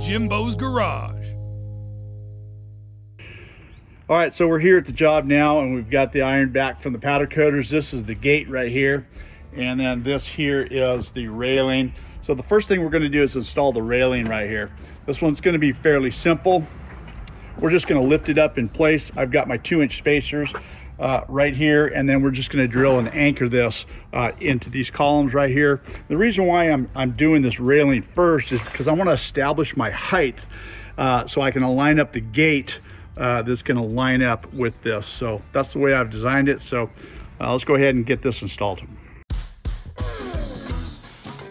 Jimbo's Garage. All right, so we're here at the job now and we've got the iron back from the powder coaters. This is the gate right here. And then this here is the railing. So the first thing we're gonna do is install the railing right here. This one's gonna be fairly simple. We're just gonna lift it up in place. I've got my two inch spacers uh, right here, and then we're just gonna drill and anchor this uh, into these columns right here. The reason why I'm, I'm doing this railing first is because I wanna establish my height uh, so I can align up the gate uh, that's gonna line up with this. So that's the way I've designed it. So uh, let's go ahead and get this installed.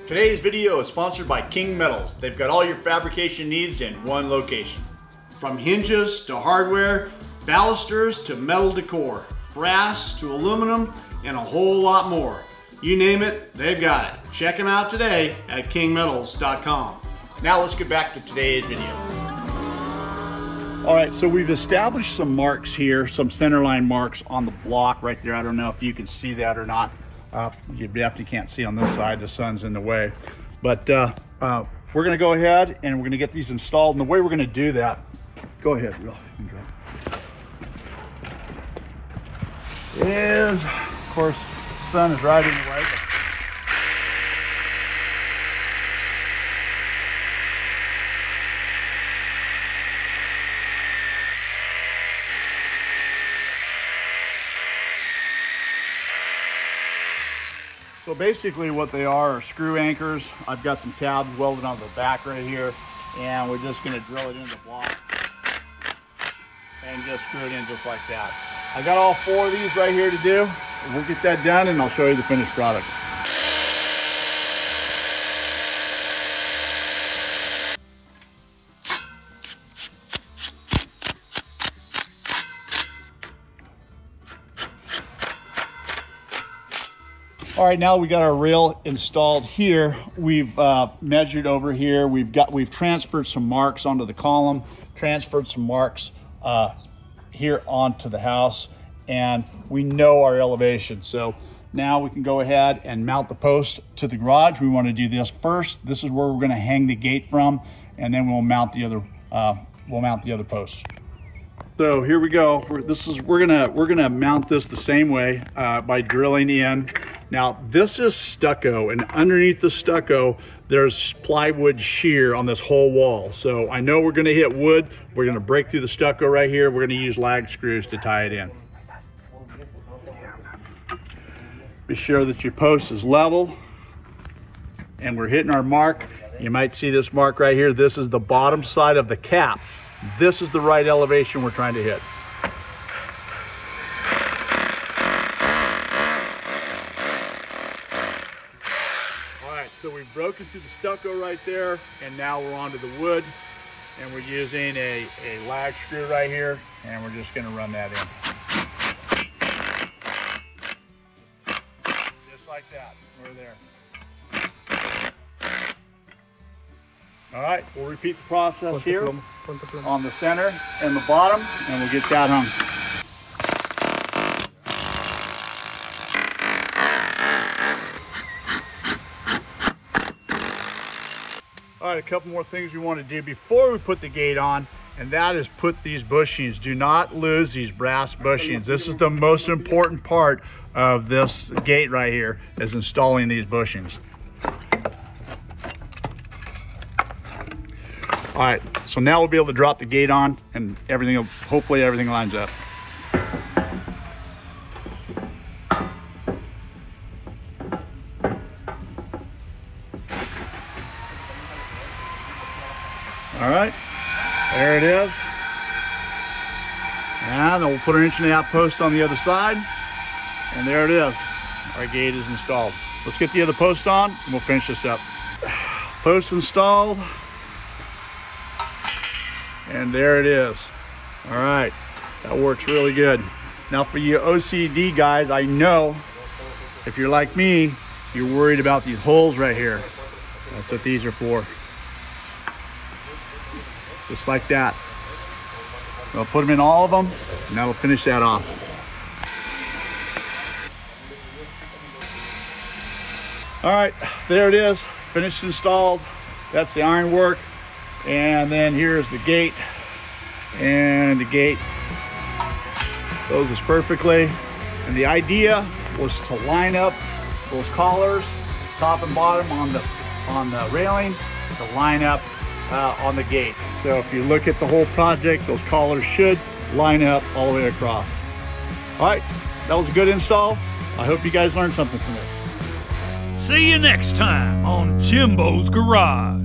Today's video is sponsored by King Metals. They've got all your fabrication needs in one location. From hinges to hardware, balusters to metal decor, brass to aluminum, and a whole lot more. You name it, they've got it. Check them out today at kingmetals.com. Now let's get back to today's video. All right, so we've established some marks here, some centerline marks on the block right there. I don't know if you can see that or not. Uh, you definitely can't see on this side, the sun's in the way. But uh, uh, we're gonna go ahead and we're gonna get these installed. And the way we're gonna do that, go ahead, Will. Is, of course, sun is riding in the way. So basically what they are are screw anchors. I've got some tabs welded on the back right here and we're just gonna drill it into the block and just screw it in just like that. I got all four of these right here to do. We'll get that done and I'll show you the finished product. All right, now we got our rail installed here. We've uh, measured over here. We've got we've transferred some marks onto the column, transferred some marks uh, here onto the house, and we know our elevation. So now we can go ahead and mount the post to the garage. We want to do this first. This is where we're going to hang the gate from, and then we'll mount the other uh, we'll mount the other post. So here we go. We're, this is we're gonna we're gonna mount this the same way uh, by drilling in. Now this is stucco, and underneath the stucco there's plywood shear on this whole wall. So I know we're gonna hit wood. We're gonna break through the stucco right here. We're gonna use lag screws to tie it in. Be sure that your post is level, and we're hitting our mark. You might see this mark right here. This is the bottom side of the cap. This is the right elevation we're trying to hit. All right, so we've broken through the stucco right there, and now we're onto the wood, and we're using a, a lag screw right here, and we're just gonna run that in. Just like that, we're there. All right, we'll repeat the process here on the center and the bottom, and we'll get that hung. All right, a couple more things we want to do before we put the gate on, and that is put these bushings. Do not lose these brass bushings. This is the most important part of this gate right here, is installing these bushings. All right, so now we'll be able to drop the gate on and everything, will, hopefully everything lines up. All right, there it is. And then we'll put an inch and a half post on the other side. And there it is. Our gate is installed. Let's get the other post on and we'll finish this up. Post installed. And there it is. All right, that works really good. Now for you OCD guys, I know if you're like me, you're worried about these holes right here. That's what these are for. Just like that. I'll put them in all of them, and that'll finish that off. All right, there it is, finished installed. That's the iron work. And then here's the gate. And the gate closes perfectly. And the idea was to line up those collars, top and bottom on the on the railing, to line up uh, on the gate. So if you look at the whole project, those collars should line up all the way across. All right, that was a good install. I hope you guys learned something from this. See you next time on Jimbo's Garage.